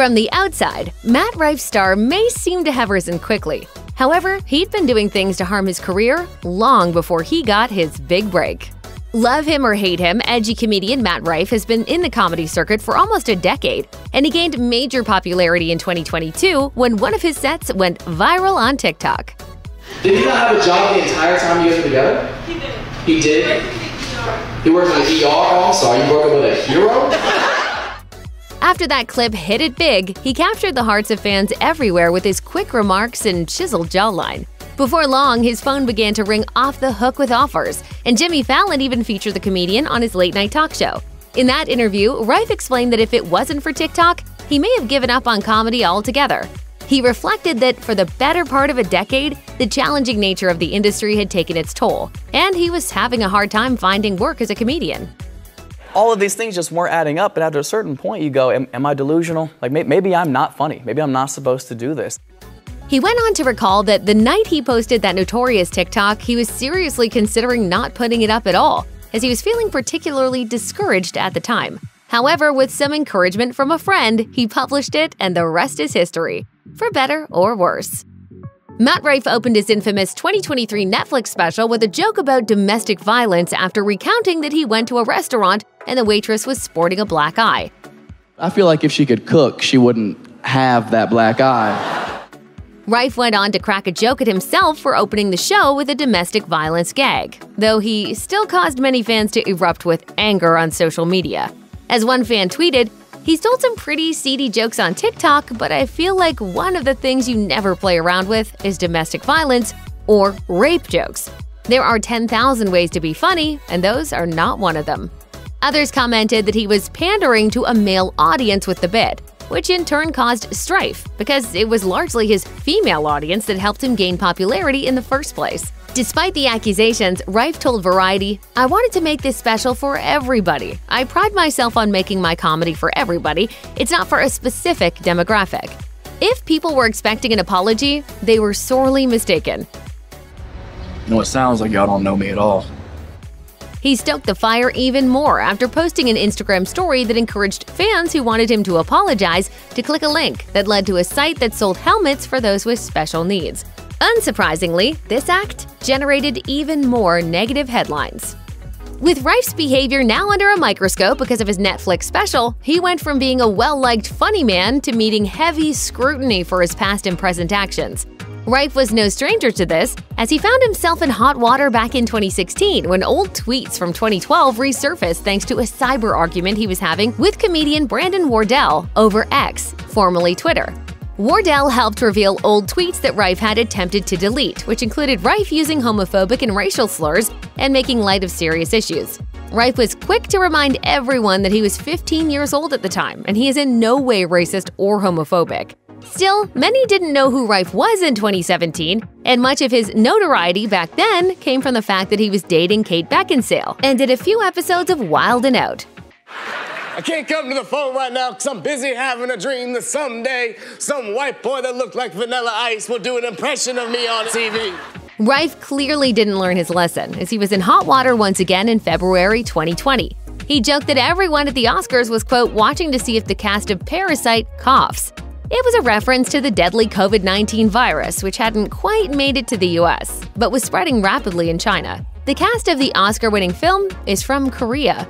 From the outside, Matt Rife's star may seem to have risen quickly. However, he'd been doing things to harm his career long before he got his big break. Love him or hate him, edgy comedian Matt Rife has been in the comedy circuit for almost a decade, and he gained major popularity in 2022 when one of his sets went viral on TikTok. Did he not have a job the entire time you guys were together? He did. He did? He worked in the ER? Oh, I'm sorry, you broke up with a hero? After that clip hit it big, he captured the hearts of fans everywhere with his quick remarks and chiseled jawline. Before long, his phone began to ring off the hook with offers, and Jimmy Fallon even featured the comedian on his late night talk show. In that interview, Rife explained that if it wasn't for TikTok, he may have given up on comedy altogether. He reflected that for the better part of a decade, the challenging nature of the industry had taken its toll, and he was having a hard time finding work as a comedian. All of these things just weren't adding up, and after a certain point, you go, Am, am I delusional? Like, may, maybe I'm not funny. Maybe I'm not supposed to do this. He went on to recall that the night he posted that notorious TikTok, he was seriously considering not putting it up at all, as he was feeling particularly discouraged at the time. However, with some encouragement from a friend, he published it, and the rest is history, for better or worse. Matt Rife opened his infamous 2023 Netflix special with a joke about domestic violence after recounting that he went to a restaurant and the waitress was sporting a black eye. I feel like if she could cook, she wouldn't have that black eye. Rife went on to crack a joke at himself for opening the show with a domestic violence gag, though he still caused many fans to erupt with anger on social media. As one fan tweeted, He's told some pretty seedy jokes on TikTok, but I feel like one of the things you never play around with is domestic violence or rape jokes. There are 10,000 ways to be funny, and those are not one of them. Others commented that he was pandering to a male audience with the bit, which in turn caused strife because it was largely his female audience that helped him gain popularity in the first place. Despite the accusations, Rife told Variety, I wanted to make this special for everybody. I pride myself on making my comedy for everybody, it's not for a specific demographic. If people were expecting an apology, they were sorely mistaken. You know, it sounds like y'all don't know me at all. He stoked the fire even more after posting an Instagram story that encouraged fans who wanted him to apologize to click a link that led to a site that sold helmets for those with special needs. Unsurprisingly, this act generated even more negative headlines. With Rife's behavior now under a microscope because of his Netflix special, he went from being a well liked, funny man to meeting heavy scrutiny for his past and present actions. Rife was no stranger to this, as he found himself in hot water back in 2016 when old tweets from 2012 resurfaced thanks to a cyber argument he was having with comedian Brandon Wardell over X, formerly Twitter. Wardell helped reveal old tweets that Rife had attempted to delete, which included Rife using homophobic and racial slurs and making light of serious issues. Rife was quick to remind everyone that he was 15 years old at the time, and he is in no way racist or homophobic. Still, many didn't know who Rife was in 2017, and much of his notoriety back then came from the fact that he was dating Kate Beckinsale and did a few episodes of Wild 'N Out. I can't come to the phone right now because I'm busy having a dream that someday some white boy that looked like Vanilla Ice will do an impression of me on TV. Rife clearly didn't learn his lesson, as he was in hot water once again in February 2020. He joked that everyone at the Oscars was, quote, watching to see if the cast of Parasite coughs. It was a reference to the deadly COVID 19 virus, which hadn't quite made it to the US, but was spreading rapidly in China. The cast of the Oscar winning film is from Korea.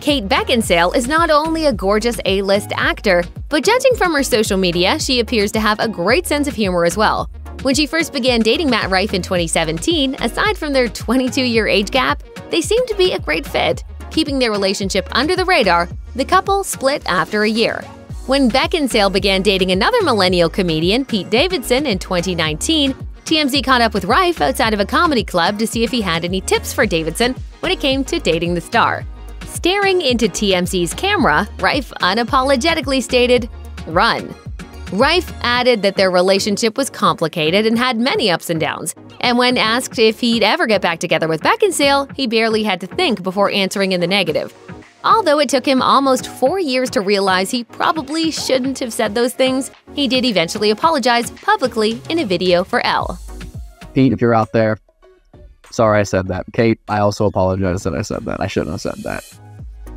Kate Beckinsale is not only a gorgeous A list actor, but judging from her social media, she appears to have a great sense of humor as well. When she first began dating Matt Rife in 2017, aside from their 22 year age gap, they seemed to be a great fit. Keeping their relationship under the radar, the couple split after a year. When Beckinsale began dating another millennial comedian, Pete Davidson, in 2019, TMZ caught up with Rife outside of a comedy club to see if he had any tips for Davidson when it came to dating the star. Staring into TMZ's camera, Rife unapologetically stated, Run. Rife added that their relationship was complicated and had many ups and downs. And when asked if he'd ever get back together with Beckinsale, he barely had to think before answering in the negative. Although it took him almost four years to realize he probably shouldn't have said those things, he did eventually apologize publicly in a video for Elle. Pete, if you're out there, sorry I said that. Kate, I also apologize that I said that. I shouldn't have said that.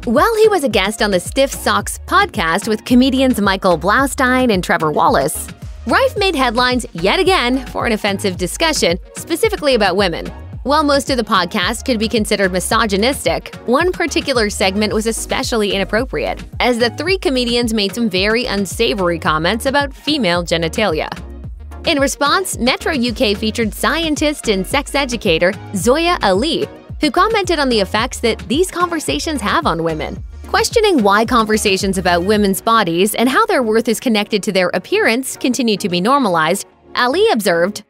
While he was a guest on the Stiff Socks podcast with comedians Michael Blaustein and Trevor Wallace, Rife made headlines yet again for an offensive discussion, specifically about women. While most of the podcast could be considered misogynistic, one particular segment was especially inappropriate, as the three comedians made some very unsavory comments about female genitalia. In response, Metro UK featured scientist and sex educator Zoya Ali, who commented on the effects that these conversations have on women. Questioning why conversations about women's bodies and how their worth is connected to their appearance continue to be normalized, Ali observed,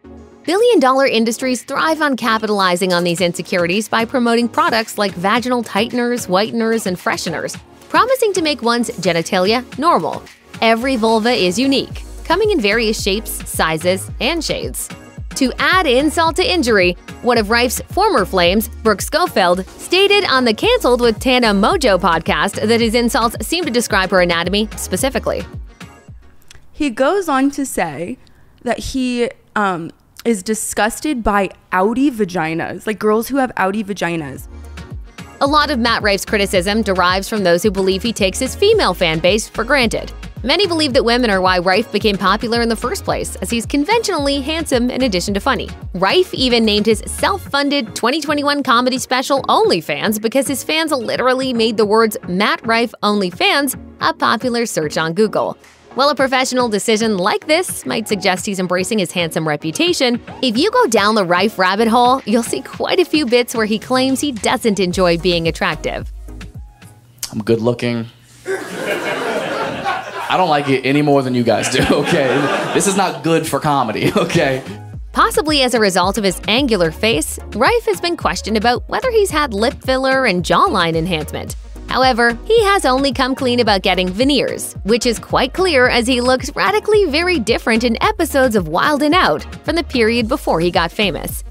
Billion dollar industries thrive on capitalizing on these insecurities by promoting products like vaginal tighteners, whiteners, and fresheners, promising to make one's genitalia normal. Every vulva is unique, coming in various shapes, sizes, and shades. To add insult to injury, one of Rife's former flames, Brooke Schofield, stated on the Cancelled with Tana Mongeau podcast that his insults seem to describe her anatomy specifically. He goes on to say that he um, is disgusted by outie vaginas, like girls who have outie vaginas. A lot of Matt Rife's criticism derives from those who believe he takes his female fan base for granted. Many believe that women are why Rife became popular in the first place, as he's conventionally handsome in addition to funny. Rife even named his self funded 2021 comedy special OnlyFans because his fans literally made the words Matt Rife OnlyFans a popular search on Google. While a professional decision like this might suggest he's embracing his handsome reputation, if you go down the Rife rabbit hole, you'll see quite a few bits where he claims he doesn't enjoy being attractive. I'm good looking. I don't like it any more than you guys do, okay? This is not good for comedy, okay? Possibly as a result of his angular face, Rife has been questioned about whether he's had lip filler and jawline enhancement. However, he has only come clean about getting veneers, which is quite clear as he looks radically very different in episodes of Wild and Out from the period before he got famous.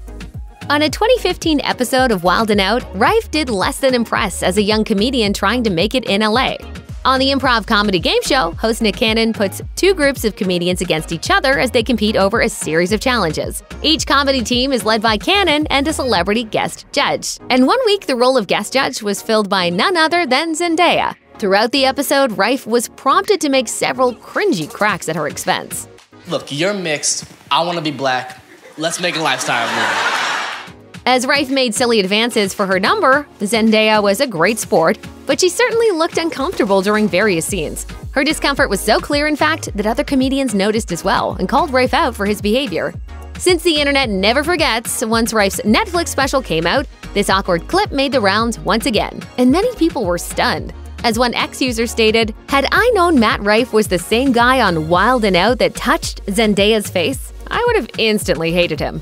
On a 2015 episode of Wild and Out, Rife did less than impress as a young comedian trying to make it in LA. On the improv comedy game show, host Nick Cannon puts two groups of comedians against each other as they compete over a series of challenges. Each comedy team is led by Cannon and a celebrity guest judge. And one week, the role of guest judge was filled by none other than Zendaya. Throughout the episode, Rife was prompted to make several cringy cracks at her expense. Look, you're mixed. I want to be black. Let's make a lifestyle movie. As Rife made silly advances for her number, Zendaya was a great sport, but she certainly looked uncomfortable during various scenes. Her discomfort was so clear, in fact, that other comedians noticed as well and called Rife out for his behavior. Since the internet never forgets, once Rife's Netflix special came out, this awkward clip made the rounds once again, and many people were stunned. As one X user stated, Had I known Matt Rife was the same guy on Wild and Out that touched Zendaya's face, I would have instantly hated him.